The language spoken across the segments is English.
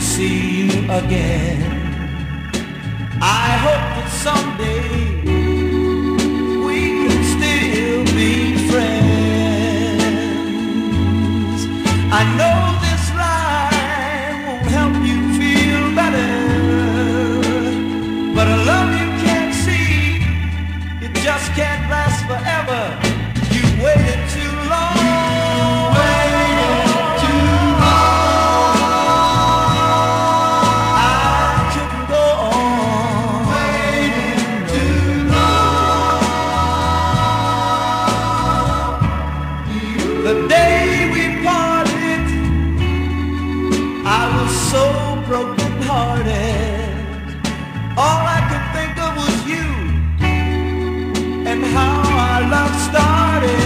see you again. I hope that someday we can still be friends. I know this line won't help you feel better, but a love you can't see, it just can't last forever. So broken hearted. All I could think of was you and how our love started.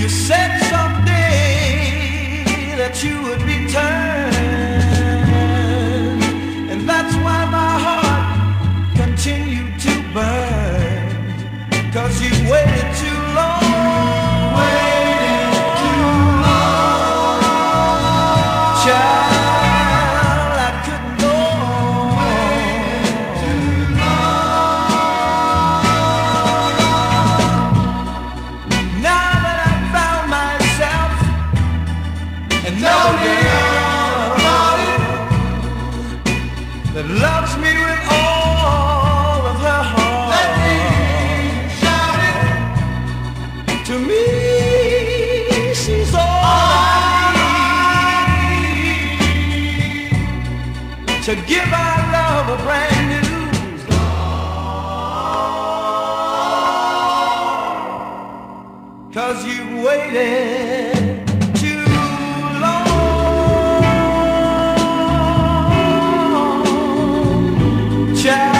You said someday that you would return, and that's to give our love a brand new dawn. Cause you've waited. Too long. Child.